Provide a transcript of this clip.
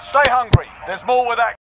Stay hungry. There's more with that